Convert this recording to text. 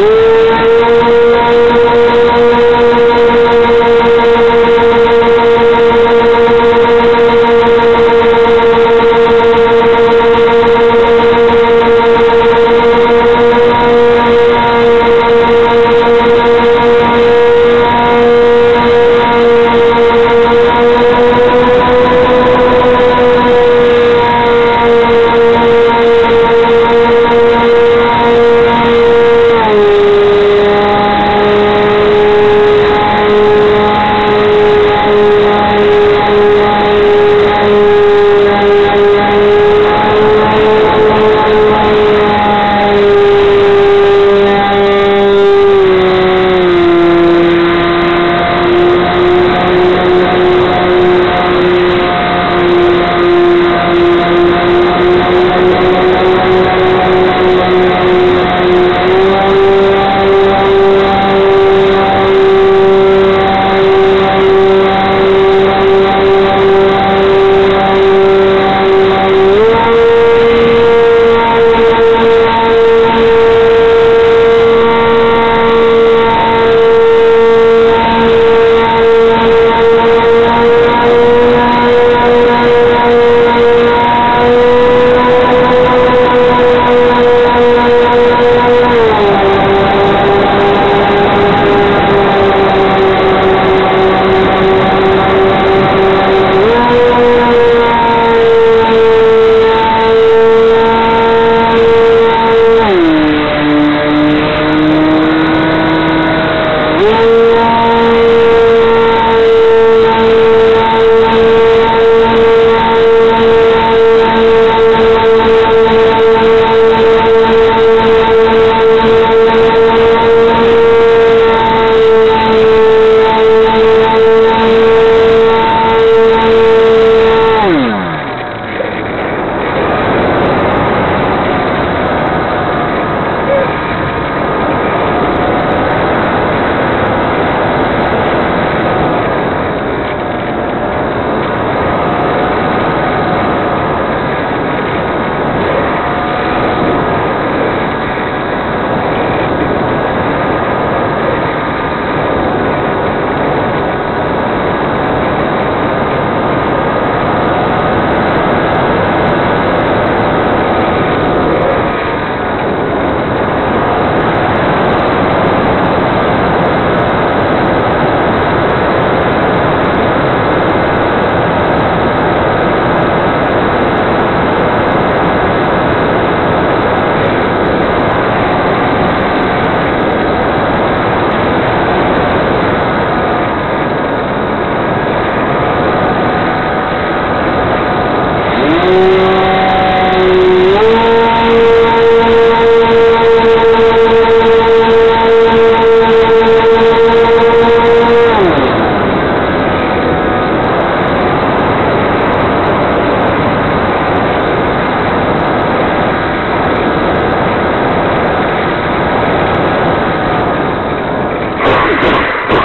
Woo! Thank you.